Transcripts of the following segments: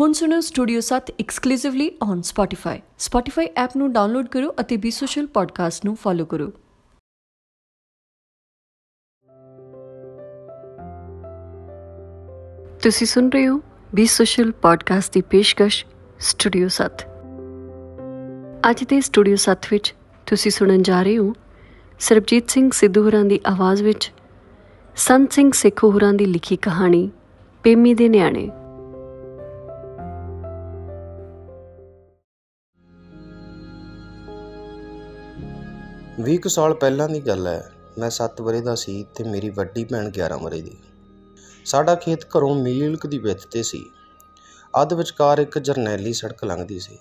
ਹੁਣ ਸੁਣੋ studio 7 exclusively on Spotify Spotify app ਨੂੰ ਡਾਊਨਲੋਡ ਕਰੋ ਅਤੇ ਬੀ ਸੋਸ਼ਲ ਪੋਡਕਾਸਟ ਨੂੰ ਫੋਲੋ ਕਰੋ। ਤੁਸੀਂ ਸੁਣ ਰਹੇ ਹੋ ਬੀ ਸੋਸ਼ਲ ਪੋਡਕਾਸਟ ਦੀ ਪੇਸ਼ਕਸ਼ ਸਟੂਡੀਓ 7 ਅੱਜ ਦੇ ਸਟੂਡੀਓ 7 ਵਿੱਚ ਤੁਸੀਂ ਸੁਣਨ ਜਾ ਰਹੇ ਹੋ ਸਰਬਜੀਤ ਸਿੰਘ ਸਿੱਧੂ ਹੋਰਾਂ ਦੀ ਆਵਾਜ਼ ਵਿੱਚ, ਸੰਤ ਸਿੰਘ ਸੇਖੋ ਹੋਰਾਂ ਦੀ ਲਿਖੀ ਕਹਾਣੀ, ਪੇਮੀ ਦੇ ਨਿਆਣੇ। ਵੀਹ ਕੁ ਸਾਲ ਪਹਿਲਾਂ ਦੀ ਗੱਲ ਹੈ। ਮੈਂ 7 ਵਰੇ ਦਾ ਸੀ ਤੇ ਮੇਰੀ ਵੱਡੀ ਭੈਣ 11 ਵਰੇ ਦੀ। ਸਾਡਾ ਖੇਤ ਘਰੋਂ ਮੀਲ ਕੁ ਦੀ ਵਿੱਥ ਤੇ ਸੀ। ਅੱਧ ਵਿਚਕਾਰ ਇੱਕ ਜਰਨੈਲੀ ਸੜਕ ਲੰਘਦੀ ਸੀ,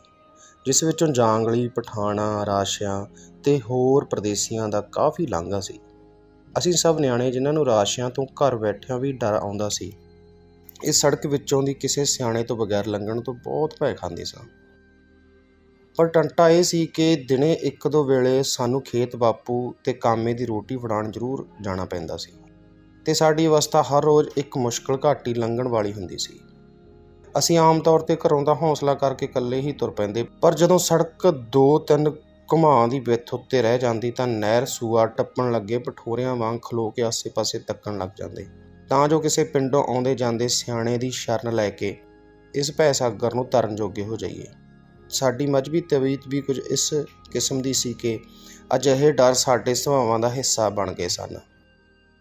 ਜਿਸ ਵਿੱਚੋਂ ਜਾਂਗਲੀ, ਪਠਾਣਾ, ਰਾਸ਼ਿਆਂ ਤੇ ਹੋਰ ਪ੍ਰਦੇਸੀਆਂ ਦਾ ਕਾਫੀ ਲਾਂਘਾ ਸੀ। ਅਸੀਂ ਸਭ ਨਿਆਣੇ ਜਿਨ੍ਹਾਂ ਨੂੰ ਰਾਸ਼ਿਆਂ ਤੋਂ ਘਰ ਬੈਠਿਆਂ ਵੀ ਡਰ ਆਉਂਦਾ ਸੀ, ਇਸ ਸੜਕ ਵਿੱਚੋਂ ਦੀ ਕਿਸੇ ਸਿਆਣੇ ਤੋਂ ਬਗੈਰ ਲੰਘਣ ਤੋਂ ਬਹੁਤ ਭੈ ਖਾਂਦੇ ਸਾਂ। ਪਰ ਟੰਟਾ ਇਹ ਸੀ ਕਿ ਦਿਨੇ ਇੱਕ ਦੋ ਵੇਲੇ ਸਾਨੂੰ ਖੇਤ ਬਾਪੂ ਤੇ ਕਾਮੇ ਦੀ ਰੋਟੀ ਫੜਾਉਣ ਜ਼ਰੂਰ ਜਾਣਾ ਪੈਂਦਾ ਸੀ ਤੇ ਸਾਡੀ ਅਵਸਥਾ ਹਰ ਰੋਜ਼ ਇੱਕ ਮੁਸ਼ਕਲ ਘਾਟੀ ਲੰਘਣ ਵਾਲੀ ਹੁੰਦੀ ਸੀ। ਅਸੀਂ ਆਮ ਤੌਰ ਤੇ ਘਰੋਂ ਦਾ ਹੌਸਲਾ ਕਰਕੇ ਇਕੱਲੇ ਹੀ ਤੁਰ ਪੈਂਦੇ, ਪਰ ਜਦੋਂ ਸੜਕ ਦੋ ਤਿੰਨ ਘੁਮਾਂ ਦੀ ਵਿੱਥ ਉੱਤੇ ਰਹਿ ਜਾਂਦੀ ਤਾਂ ਨਹਿਰ ਸੂਆ ਟੱਪਣ ਲੱਗੇ ਪਠੋਰਿਆਂ ਵਾਂਗ ਖਲੋ ਕੇ ਆਸੇ-ਪਾਸੇ ਤੱਕਣ ਲੱਗ ਜਾਂਦੇ। ਤਾਂ ਜੋ ਕਿਸੇ ਪਿੰਡੋਂ ਆਉਂਦੇ ਜਾਂਦੇ ਸਿਆਣੇ ਦੀ ਸ਼ਰਨ ਲੈ ਕੇ ਇਸ ਭੈ ਸਾਗਰ ਨੂੰ ਤਰਨ ਜੋਗੇ ਹੋ ਜਾਈਏ। ਸਾਡੀ ਮਜਬੀ ਤਬੀਅਤ ਵੀ ਕੁਝ ਇਸ ਕਿਸਮ ਦੀ ਸੀ ਕਿ ਅਜਿਹੇ ਡਰ ਸਾਡੇ ਸੁਭਾਵਾਂ ਦਾ ਹਿੱਸਾ ਬਣ ਗਏ ਸਨ।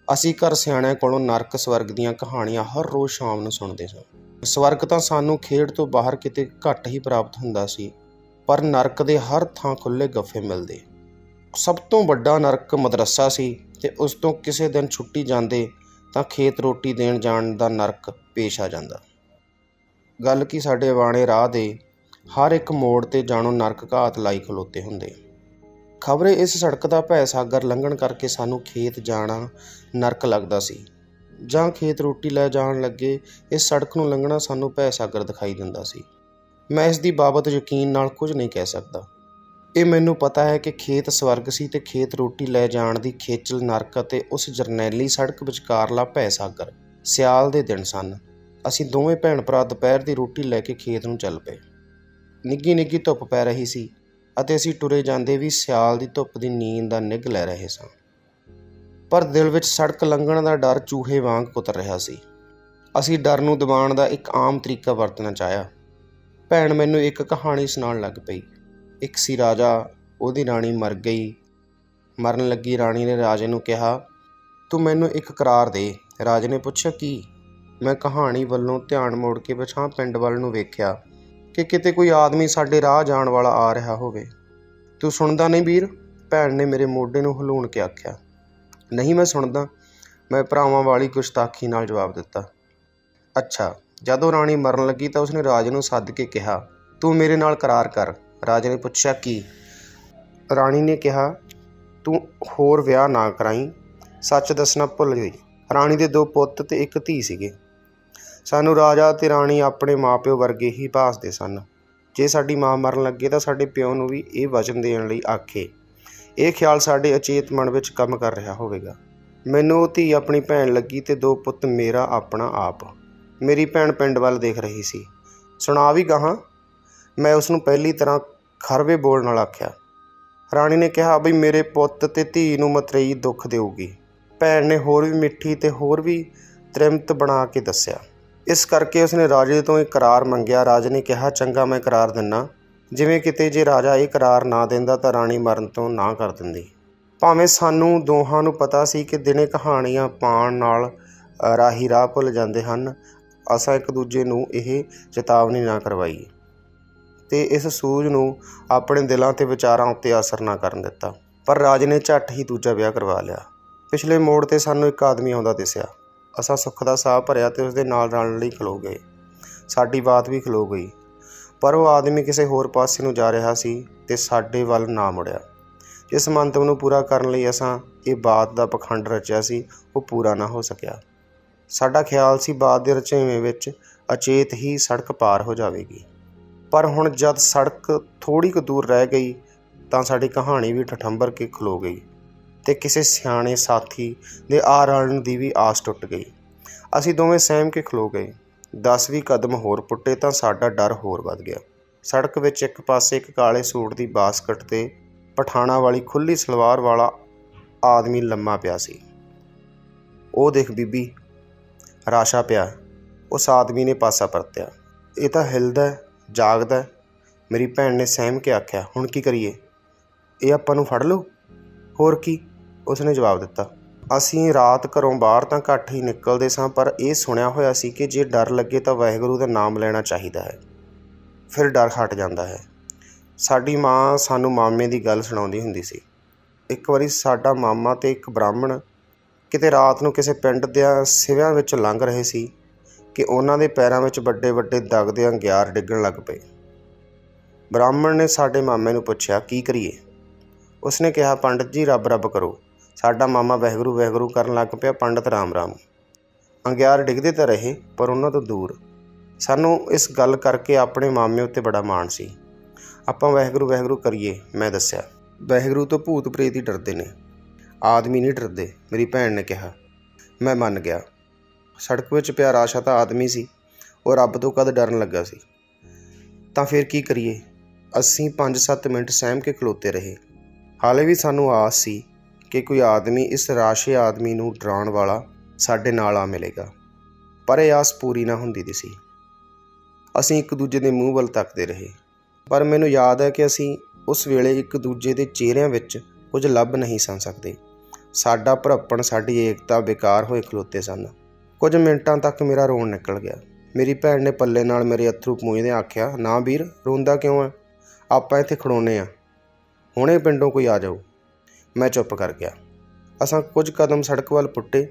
ਅਸੀਂ ਘਰ ਸਿਆਣਿਆਂ ਕੋਲੋਂ ਨਰਕ ਸਵਰਗ ਦੀਆਂ ਕਹਾਣੀਆਂ ਹਰ ਰੋਜ਼ ਸ਼ਾਮ ਨੂੰ ਸੁਣਦੇ ਸਾਂ। ਸਵਰਗ ਤਾਂ ਸਾਨੂੰ ਖੇਡ ਤੋਂ ਬਾਹਰ ਕਿਤੇ ਘੱਟ ਹੀ ਪ੍ਰਾਪਤ ਹੁੰਦਾ ਸੀ, ਪਰ ਨਰਕ ਦੇ ਹਰ ਥਾਂ ਖੁੱਲੇ ਗੱਫੇ ਮਿਲਦੇ। ਸਭ ਤੋਂ ਵੱਡਾ ਨਰਕ ਮਦਰਸਾ ਸੀ ਤੇ ਉਸ ਤੋਂ ਕਿਸੇ ਦਿਨ ਛੁੱਟੀ ਜਾਂਦੇ ਤਾਂ ਖੇਤ ਰੋਟੀ ਦੇਣ ਜਾਣ ਦਾ ਨਰਕ ਪੇਸ਼ ਆ ਜਾਂਦਾ। ਗੱਲ ਕੀ ਸਾਡੇ ਬਾਣੇ ਰਾਹ ਦੇ ਹਰ ਇੱਕ ਮੋੜ ਤੇ ਜਾਣੋ ਨਰਕ ਘਾਤ ਲਾਈ ਖਲੋਤੇ ਹੁੰਦੇ। ਖਬਰੇ ਇਸ ਸੜਕ ਦਾ ਭੈ ਸਾਗਰ ਲੰਘਣ ਕਰਕੇ ਸਾਨੂੰ ਖੇਤ ਜਾਣਾ ਨਰਕ ਲੱਗਦਾ ਸੀ। ਜਾਂ ਖੇਤ ਰੋਟੀ ਲੈ ਜਾਣ ਲੱਗੇ, ਇਸ ਸੜਕ ਨੂੰ ਲੰਘਣਾ ਸਾਨੂੰ ਭੈ ਸਾਗਰ ਦਿਖਾਈ ਦਿੰਦਾ ਸੀ। ਮੈਂ ਇਸ ਦੀ ਬਾਬਤ ਯਕੀਨ ਨਾਲ ਕੁਝ ਨਹੀਂ ਕਹਿ ਸਕਦਾ। ਇਹ ਮੈਨੂੰ ਪਤਾ ਹੈ ਕਿ ਖੇਤ ਸਵਰਗ ਸੀ ਤੇ ਖੇਤ ਰੋਟੀ ਲੈ ਜਾਣ ਦੀ ਖੇਚਲ ਨਰਕ ਅਤੇ ਉਸ ਜਰਨੈਲੀ ਸੜਕ ਵਿਚਕਾਰਲਾ ਭੈ ਸਾਗਰ, ਸਿਆਲ ਦੇ ਦਿਨ ਸਨ। ਅਸੀਂ ਦੋਵੇਂ ਭੈਣ ਭਰਾ ਦੁਪਹਿਰ ਦੀ ਰੋਟੀ ਲੈ ਕੇ ਖੇਤ ਨੂੰ ਚੱਲ ਪਏ। ਨਿੱਗੀ ਨਿੱਗੀ ਧੁੱਪ ਪੈ ਰਹੀ ਸੀ ਅਤੇ ਅਸੀਂ ਟੁਰੇ ਜਾਂਦੇ ਵੀ ਸਿਆਲ ਦੀ ਧੁੱਪ ਦੀ ਨੀਂਦ ਦਾ ਨਿੱਘ ਲੈ ਰਹੇ ਸਾਂ। ਪਰ ਦਿਲ ਵਿੱਚ ਸੜਕ ਲੰਘਣ ਦਾ ਡਰ ਚੂਹੇ ਵਾਂਗ ਕੁਤਰ ਰਿਹਾ ਸੀ। ਅਸੀਂ ਡਰ ਨੂੰ ਦਬਾਉਣ ਦਾ ਇੱਕ ਆਮ ਤਰੀਕਾ ਵਰਤਣਾ ਚਾਹਿਆ। ਭੈਣ ਮੈਨੂੰ ਇੱਕ ਕਹਾਣੀ ਸੁਣਾਉਣ ਲੱਗ ਪਈ। ਇੱਕ ਸੀ ਰਾਜਾ, ਉਹਦੀ ਰਾਣੀ ਮਰ ਗਈ। ਮਰਨ ਲੱਗੀ ਰਾਣੀ ਨੇ ਰਾਜੇ ਨੂੰ ਕਿਹਾ, ਤੂੰ ਮੈਨੂੰ ਇੱਕ ਕਰਾਰ ਦੇ। ਰਾਜੇ ਨੇ ਪੁੱਛਿਆ, ਕੀ? ਮੈਂ ਕਹਾਣੀ ਵੱਲੋਂ ਧਿਆਨ ਮੋੜ ਕੇ ਪਛਾਂ ਪਿੰਡ ਵੱਲ ਨੂੰ ਵੇਖਿਆ। ਕਿ ਕਿਤੇ ਕੋਈ ਆਦਮੀ ਸਾਡੇ ਰਾਹ ਜਾਣ ਵਾਲਾ ਆ ਰਿਹਾ ਹੋਵੇ। ਤੂੰ ਸੁਣਦਾ ਨਹੀਂ ਵੀਰ? ਭੈਣ ਨੇ ਮੇਰੇ ਮੋਢੇ ਨੂੰ ਹਲੂਣ ਕੇ ਆਖਿਆ। ਨਹੀਂ, ਮੈਂ ਸੁਣਦਾ। ਮੈਂ ਭਰਾਵਾਂ ਵਾਲੀ ਗੁਸਤਾਖੀ ਨਾਲ ਜਵਾਬ ਦਿੱਤਾ। ਅੱਛਾ, ਜਦੋਂ ਰਾਣੀ ਮਰਨ ਲੱਗੀ ਤਾਂ ਉਸਨੇ ਰਾਜ ਨੂੰ ਸੱਦ ਕੇ ਕਿਹਾ, ਤੂੰ ਮੇਰੇ ਨਾਲ ਕਰਾਰ ਕਰ। ਰਾਜੇ ਨੇ ਪੁੱਛਿਆ, ਕੀ? ਰਾਣੀ ਨੇ ਕਿਹਾ, ਤੂੰ ਹੋਰ ਵਿਆਹ ਨਾ ਕਰਾਈ। ਸੱਚ ਦੱਸਣਾ ਭੁੱਲ ਗਈ। ਰਾਣੀ ਦੇ ਦੋ ਪੁੱਤ ਤੇ ਇੱਕ ਧੀ ਸੀਗੇ। ਸਾਨੂੰ ਰਾਜਾ ਤੇ ਰਾਣੀ ਆਪਣੇ ਮਾਪਿਓ ਵਰਗੇ ਹੀ ਭਾਸਦੇ ਸਨ। ਜੇ ਸਾਡੀ ਮਾਂ ਮਰਨ ਲੱਗੇ ਤਾਂ ਸਾਡੇ ਪਿਓ ਨੂੰ ਵੀ ਇਹ ਵਚਨ ਦੇਣ ਲਈ ਆਖੇ। ਇਹ ਖਿਆਲ ਸਾਡੇ ਅਚੇਤ ਮਨ ਵਿੱਚ ਕੰਮ ਕਰ ਰਿਹਾ ਹੋਵੇਗਾ। ਮੈਨੂੰ ਉਹ ਧੀ ਆਪਣੀ ਭੈਣ ਲੱਗੀ ਤੇ ਦੋ ਪੁੱਤ ਮੇਰਾ ਆਪਣਾ ਆਪ। ਮੇਰੀ ਭੈਣ ਪਿੰਡ ਵੱਲ ਦੇਖ ਰਹੀ ਸੀ। ਸੁਣਾ ਵੀ ਗਾਹਾਂ ਮੈਂ ਉਸ ਨੂੰ ਪਹਿਲੀ ਤਰ੍ਹਾਂ ਖਰਵੇ ਬੋਲ ਨਾਲ ਆਖਿਆ। ਰਾਣੀ ਨੇ ਕਿਹਾ ਬਈ ਮੇਰੇ ਪੁੱਤ ਤੇ ਧੀ ਨੂੰ ਮਤਰੇਈ ਦੁੱਖ ਦੇਊਗੀ। ਭੈਣ ਨੇ ਹੋਰ ਵੀ ਮਿੱਠੀ ਤੇ ਹੋਰ ਵੀ ਤ੍ਰਿਮਤ ਬਣਾ ਕੇ ਦੱਸਿਆ। ਇਸ ਕਰਕੇ ਉਸਨੇ ਰਾਜੇ ਤੋਂ ਇੱਕ ਕਰਾਰ ਮੰਗਿਆ। ਰਾਜੇ ਨੇ ਕਿਹਾ, ਚੰਗਾ, ਮੈਂ ਕਰਾਰ ਦਿੰਨਾ। ਜਿਵੇਂ ਕਿਤੇ ਜੇ ਰਾਜਾ ਇਹ ਕਰਾਰ ਨਾ ਦਿੰਦਾ ਤਾਂ ਰਾਣੀ ਮਰਨ ਤੋਂ ਨਾ ਕਰ ਦਿੰਦੀ। ਭਾਵੇਂ ਸਾਨੂੰ ਦੋਹਾਂ ਨੂੰ ਪਤਾ ਸੀ ਕਿ ਦਿਨੇ ਕਹਾਣੀਆਂ ਪਾਣ ਨਾਲ ਰਾਹੀ ਰਾਹ ਭੁੱਲ ਜਾਂਦੇ ਹਨ ਅਸਾਂ ਇੱਕ ਦੂਜੇ ਨੂੰ ਇਹ ਚੇਤਾਵਨੀ ਨਾ ਕਰਵਾਈ ਤੇ ਇਸ ਸੂਝ ਨੂੰ ਆਪਣੇ ਦਿਲਾਂ ਤੇ ਵਿਚਾਰਾਂ ਉੱਤੇ ਅਸਰ ਨਾ ਕਰਨ ਦਿੱਤਾ। ਪਰ ਰਾਜ ਨੇ ਝੱਟ ਹੀ ਦੂਜਾ ਵਿਆਹ ਕਰਵਾ ਲਿਆ। ਪਿਛਲੇ ਮੋੜ ਤੇ ਸਾਨੂੰ ਇੱਕ ਆਦਮੀ ਆਉਂਦਾ ਦਿਸਿਆ। ਅਸਾਂ ਸੁੱਖ ਦਾ ਸਾਹ ਭਰਿਆ ਤੇ ਉਸ ਦੇ ਨਾਲ ਰਲਣ ਲਈ ਖਲੋ ਗਏ। ਸਾਡੀ ਬਾਤ ਵੀ ਖਲੋ ਗਈ। ਪਰ ਉਹ ਆਦਮੀ ਕਿਸੇ ਹੋਰ ਪਾਸੇ ਨੂੰ ਜਾ ਰਿਹਾ ਸੀ ਤੇ ਸਾਡੇ ਵੱਲ ਨਾ ਮੁੜਿਆ। ਇਸ ਮੰਤਵ ਨੂੰ ਪੂਰਾ ਕਰਨ ਲਈ ਅਸਾਂ ਇਹ ਬਾਤ ਦਾ ਪਖੰਡ ਰਚਿਆ ਸੀ, ਉਹ ਪੂਰਾ ਨਾ ਹੋ ਸਕਿਆ। ਸਾਡਾ ਖਿਆਲ ਸੀ ਬਾਤ ਦੇ ਰਚੇਵੇਂ ਵਿੱਚ ਅਚੇਤ ਹੀ ਸੜਕ ਪਾਰ ਹੋ ਜਾਵੇਗੀ। ਪਰ ਹੁਣ ਜਦ ਸੜਕ ਥੋੜੀ ਕੁ ਦੂਰ ਰਹਿ ਗਈ, ਤਾਂ ਸਾਡੀ ਕਹਾਣੀ ਵੀ ਠਠੰਬਰ ਕੇ ਖਲੋ ਗਈ। ਤੇ ਕਿਸੇ ਸਿਆਣੇ ਸਾਥੀ ਦੇ ਆ ਰਲਣ ਦੀ ਵੀ ਆਸ ਟੁੱਟ ਗਈ। ਅਸੀਂ ਦੋਵੇਂ ਸਹਿਮ ਕੇ ਖਲੋ ਗਏ। 10 ਕਦਮ ਹੋਰ ਪੁੱਟੇ ਤਾਂ ਸਾਡਾ ਡਰ ਹੋਰ ਵੱਧ ਗਿਆ। ਸੜਕ ਵਿੱਚ ਇੱਕ ਪਾਸੇ ਇੱਕ ਕਾਲੇ ਸੂਟ ਦੀ ਬਾਸਕਟ ਤੇ ਪਠਾਣਾ ਵਾਲੀ ਖੁੱਲੀ ਸਲਵਾਰ ਵਾਲਾ ਆਦਮੀ ਲੰਮਾ ਪਿਆ ਸੀ। ਉਹ ਦੇਖ ਬੀਬੀ, ਰਾਸ਼ਾ ਪਿਆ। ਉਸ ਆਦਮੀ ਨੇ ਪਾਸਾ ਪਰਤਿਆ। ਇਹ ਤਾਂ ਹਿਲਦਾ ਜਾਗਦਾ ਮੇਰੀ ਭੈਣ ਨੇ ਸਹਿਮ ਕੇ ਆਖਿਆ, ਹੁਣ ਕੀ ਕਰੀਏ? ਇਹ ਆਪਾਂ ਨੂੰ ਫੜ ਲਓ ਹੋਰ ਕੀ? ਉਸਨੇ ਜਵਾਬ ਦਿੱਤਾ, ਅਸੀਂ ਰਾਤ ਘਰੋਂ ਬਾਹਰ ਤਾਂ ਘੱਟ ਹੀ ਨਿਕਲਦੇ ਸਾਂ, ਪਰ ਇਹ ਸੁਣਿਆ ਹੋਇਆ ਸੀ ਕਿ ਜੇ ਡਰ ਲੱਗੇ ਤਾਂ ਵਾਹਿਗੁਰੂ ਦਾ ਨਾਮ ਲੈਣਾ ਚਾਹੀਦਾ ਹੈ। ਫਿਰ ਡਰ ਹਟ ਜਾਂਦਾ ਹੈ। ਸਾਡੀ ਮਾਂ ਸਾਨੂੰ ਮਾਮੇ ਦੀ ਗੱਲ ਸੁਣਾਉਂਦੀ ਹੁੰਦੀ ਸੀ। ਇੱਕ ਵਾਰੀ ਸਾਡਾ ਮਾਮਾ ਤੇ ਇੱਕ ਬ੍ਰਾਹਮਣ ਕਿਤੇ ਰਾਤ ਨੂੰ ਕਿਸੇ ਪਿੰਡ ਦੇ ਸਿਵਿਆਂ ਵਿੱਚ ਲੰਘ ਰਹੇ ਸੀ ਕਿ ਉਹਨਾਂ ਦੇ ਪੈਰਾਂ ਵਿੱਚ ਵੱਡੇ ਵੱਡੇ ਦਗਦੇ ਅੰਗਿਆਰ ਡਿੱਗਣ ਲੱਗ ਪਏ। ਬ੍ਰਾਹਮਣ ਨੇ ਸਾਡੇ ਮਾਮੇ ਨੂੰ ਪੁੱਛਿਆ, ਕੀ ਕਰੀਏ? ਉਸਨੇ ਕਿਹਾ, ਪੰਡਤ ਜੀ, ਰੱਬ ਰੱਬ ਕਰੋ। ਸਾਡਾ ਮਾਮਾ ਵਹਿਗੁਰੂ ਵਹਿਗੁਰੂ ਕਰਨ ਲੱਗ ਪਿਆ ਪੰਡਤ ਰਾਮ ਰਾਮ। ਅੰਗਿਆਰ ਡਿੱਗਦੇ ਤਾਂ ਰਹੇ, ਪਰ ਉਹਨਾਂ ਤੋਂ ਦੂਰ। ਸਾਨੂੰ ਇਸ ਗੱਲ ਕਰਕੇ ਆਪਣੇ ਮਾਮੇ ਉੱਤੇ ਬੜਾ ਮਾਣ ਸੀ। ਆਪਾਂ ਵਹਿਗੁਰੂ ਵਹਿਗੁਰੂ ਕਰੀਏ, ਮੈਂ ਦੱਸਿਆ। ਵਹਿਗਰੂ ਤੋਂ ਭੂਤ ਪ੍ਰੇਤ ਹੀ ਡਰਦੇ ਨੇ। ਆਦਮੀ ਨਹੀਂ ਡਰਦੇ, ਮੇਰੀ ਭੈਣ ਨੇ ਕਿਹਾ। ਮੈਂ ਮੰਨ ਗਿਆ। ਸੜਕ ਵਿੱਚ ਪਿਆ ਰਾਸ਼ਾ ਤਾਂ ਆਦਮੀ ਸੀ, ਉਹ ਰੱਬ ਤੋਂ ਕਦ ਡਰਨ ਲੱਗਾ ਸੀ? ਤਾਂ ਫਿਰ ਕੀ ਕਰੀਏ? ਅਸੀਂ 5-7 ਮਿੰਟ ਸਹਿਮ ਕੇ ਖਲੋਤੇ ਰਹੇ। ਹਾਲੇ ਵੀ ਸਾਨੂੰ ਆਸ ਸੀ ਕਿ ਕੋਈ ਆਦਮੀ ਇਸ ਰਾਸ਼ੇ ਆਦਮੀ ਨੂੰ ਡਰਾਉਣ ਵਾਲਾ ਸਾਡੇ ਨਾਲ ਆ ਮਿਲੇਗਾ। ਪਰ ਇਹ ਆਸ ਪੂਰੀ ਨਾ ਹੁੰਦੀ ਦੀ ਸੀ। ਅਸੀਂ ਇੱਕ ਦੂਜੇ ਦੇ ਮੂੰਹ ਵੱਲ ਤੱਕਦੇ ਰਹੇ। ਪਰ ਮੈਨੂੰ ਯਾਦ ਹੈ ਕਿ ਅਸੀਂ ਉਸ ਵੇਲੇ ਇੱਕ ਦੂਜੇ ਦੇ ਚਿਹਰਿਆਂ ਵਿੱਚ ਕੁਝ ਲੱਭ ਨਹੀਂ ਸੰ ਸਕਦੇ। ਸਾਡਾ ਭਰਪਣ, ਸਾਡੀ ਏਕਤਾ ਬੇਕਾਰ ਹੋਏ ਖਲੋਤੇ ਸਨ। ਕੁਝ ਮਿੰਟਾਂ ਤੱਕ ਮੇਰਾ ਰੋਣ ਨਿਕਲ ਗਿਆ। ਮੇਰੀ ਭੈਣ ਨੇ ਪੱਲੇ ਨਾਲ ਮੇਰੇ ਅਥਰੂ ਪੂੰਝਦੇ ਆਖਿਆ, ਨਾ ਵੀਰ, ਰੋਂਦਾ ਕਿਉਂ ਹੈ? ਆਪਾਂ ਇੱਥੇ ਖੜੋਨੇ ਆ। ਹੁਣੇ ਪਿੰਡੋਂ ਕੋਈ ਆ ਜਾਓ। ਮੈਂ ਚੁੱਪ ਕਰ ਗਿਆ। ਅਸਾਂ ਕੁਝ ਕਦਮ ਸੜਕ ਵੱਲ ਪੁੱਟੇ,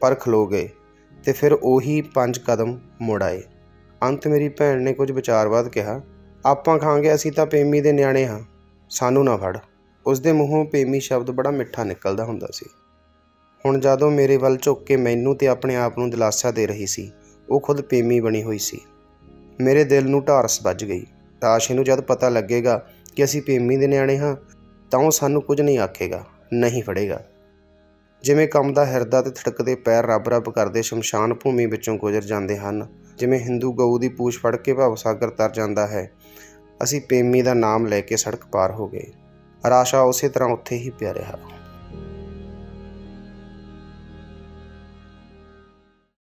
ਪਰ ਖਲੋ ਗਏ ਤੇ ਫਿਰ ਉਹੀ ਪੰਜ ਕਦਮ ਮੁੜ ਆਏ। ਅੰਤ ਮੇਰੀ ਭੈਣ ਨੇ ਕੁਝ ਵਿਚਾਰ ਬਾਅਦ ਕਿਹਾ, ਆਪਾਂ ਖਾਂਗੇ, ਅਸੀਂ ਤਾਂ ਪੇਮੀ ਦੇ ਨਿਆਣੇ ਹਾਂ। ਸਾਨੂੰ ਨਾ ਫੜ। ਉਸ ਦੇ ਮੂੰਹੋਂ ਪੇਮੀ ਸ਼ਬਦ ਬੜਾ ਮਿੱਠਾ ਨਿਕਲਦਾ ਹੁੰਦਾ ਸੀ। ਹੁਣ ਜਦੋਂ ਮੇਰੇ ਵੱਲ ਝੁੱਕ ਕੇ ਮੈਨੂੰ ਤੇ ਆਪਣੇ ਆਪ ਨੂੰ ਦਿਲਾਸਾ ਦੇ ਰਹੀ ਸੀ, ਉਹ ਖੁਦ ਪੇਮੀ ਬਣੀ ਹੋਈ ਸੀ। ਮੇਰੇ ਦਿਲ ਨੂੰ ਢਾਰਸ ਵੱਜ ਗਈ। ਤਾਸ਼ ਨੂੰ ਜਦ ਪਤਾ ਲੱਗੇਗਾ ਕਿ ਅਸੀਂ ਪੇਮੀ ਦੇ ਨਿਆਣੇ ਹਾਂ ਤਾਂ ਉਹ ਸਾਨੂੰ ਕੁਝ ਨਹੀਂ ਆਖੇਗਾ, ਨਹੀਂ ਫੜੇਗਾ। ਜਿਵੇਂ ਕੰਮ ਦਾ ਹਿਰਦਾ ਤੇ ਥੜਕਦੇ ਪੈਰ ਰੱਬ ਰੱਬ ਕਰਦੇ ਸ਼ਮਸ਼ਾਨ ਭੂਮੀ ਵਿੱਚੋਂ ਗੁਜ਼ਰ ਜਾਂਦੇ ਹਨ, ਜਿਵੇਂ ਹਿੰਦੂ ਗਊ ਦੀ ਪੂਛ ਫੜ ਕੇ ਭਵ ਸਾਗਰ ਤਰ ਜਾਂਦਾ ਹੈ, ਅਸੀਂ ਪੇਮੀ ਦਾ ਨਾਮ ਲੈ ਕੇ ਸੜਕ ਪਾਰ ਹੋ ਗਏ। ਰਾਸ਼ਾ ਉਸੇ ਤਰ੍ਹਾਂ ਉੱਥੇ ਹੀ ਪਿਆ ਰਿਹਾ।